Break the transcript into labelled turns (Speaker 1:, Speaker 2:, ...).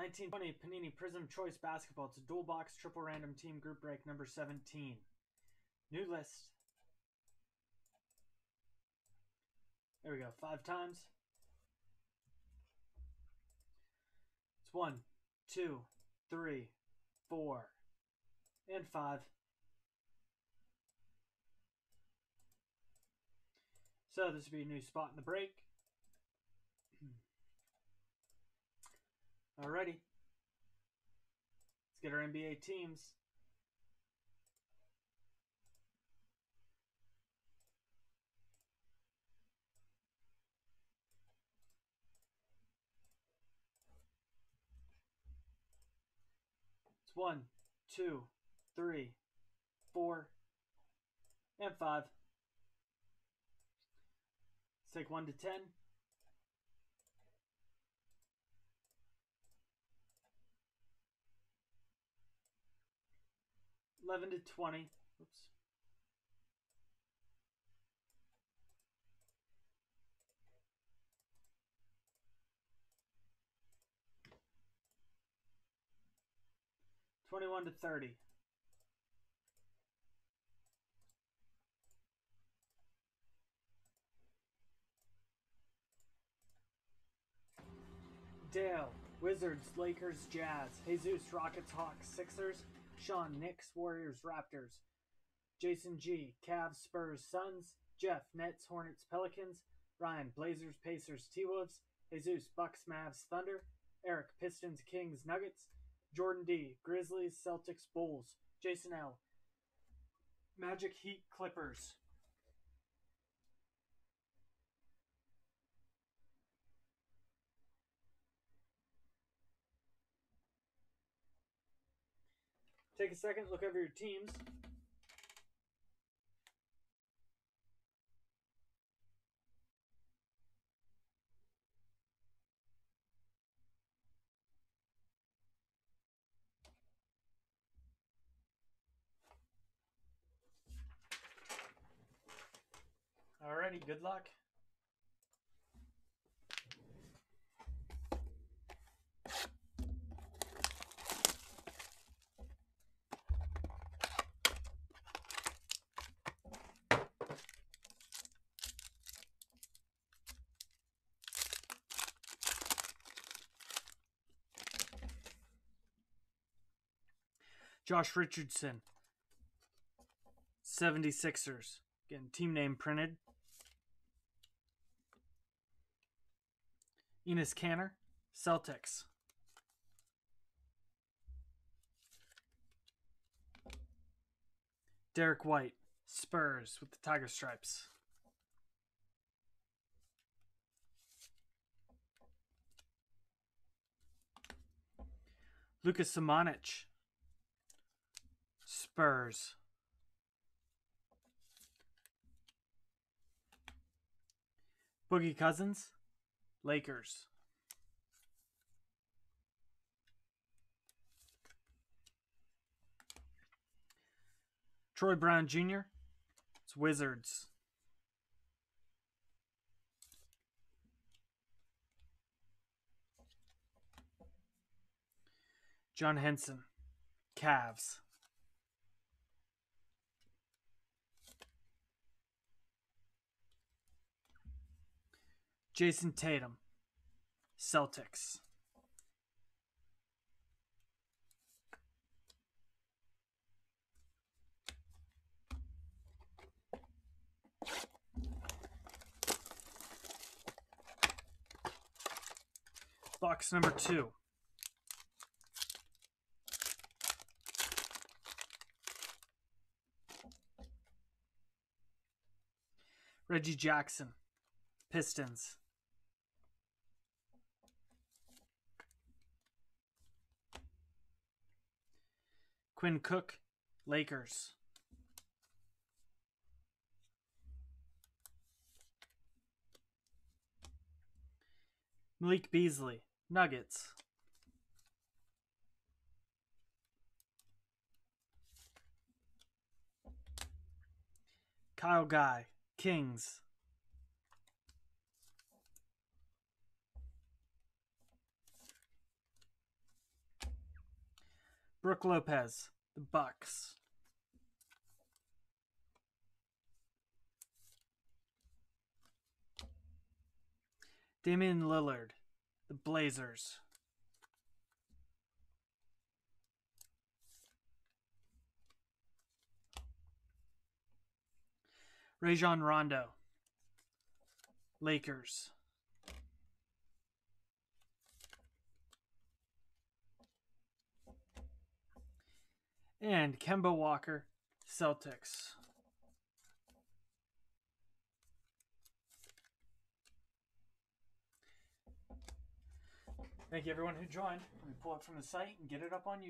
Speaker 1: 1920 Panini Prizm Choice Basketball. It's a dual box triple random team group break number 17. New list. There we go. Five times. It's one, two, three, four, and five. So this would be a new spot in the break. Alrighty. Let's get our NBA teams. It's one, two, three, four, and five. Let's take one to ten. 11 to 20. Oops. Twenty-one to thirty. Dale, Wizards, Lakers, Jazz, Jesus, Rockets, Hawks, Sixers, Sean, Knicks, Warriors, Raptors. Jason G, Cavs, Spurs, Suns. Jeff, Nets, Hornets, Pelicans. Ryan, Blazers, Pacers, T Wolves. Jesus, Bucks, Mavs, Thunder. Eric, Pistons, Kings, Nuggets. Jordan D, Grizzlies, Celtics, Bulls. Jason L, Magic, Heat, Clippers. Take a second, look over your teams. Alrighty, good luck. Josh Richardson, 76ers. Again, team name printed. Enes Kanter, Celtics. Derrick White, Spurs with the Tiger Stripes. Lucas Samanic, Spurs. Boogie Cousins, Lakers. Troy Brown Jr., it's Wizards. John Henson, Cavs. Jayson Tatum, Celtics. Box number two. Reggie Jackson, Pistons. Quinn Cook, Lakers. Malik Beasley, Nuggets. Kyle Guy, Kings. Brook Lopez, the Bucks. Damian Lillard, the Blazers. Rajon Rondo, Lakers. And Kemba Walker, Celtics. Thank you everyone who joined. Let me pull it from the site and get it up on YouTube.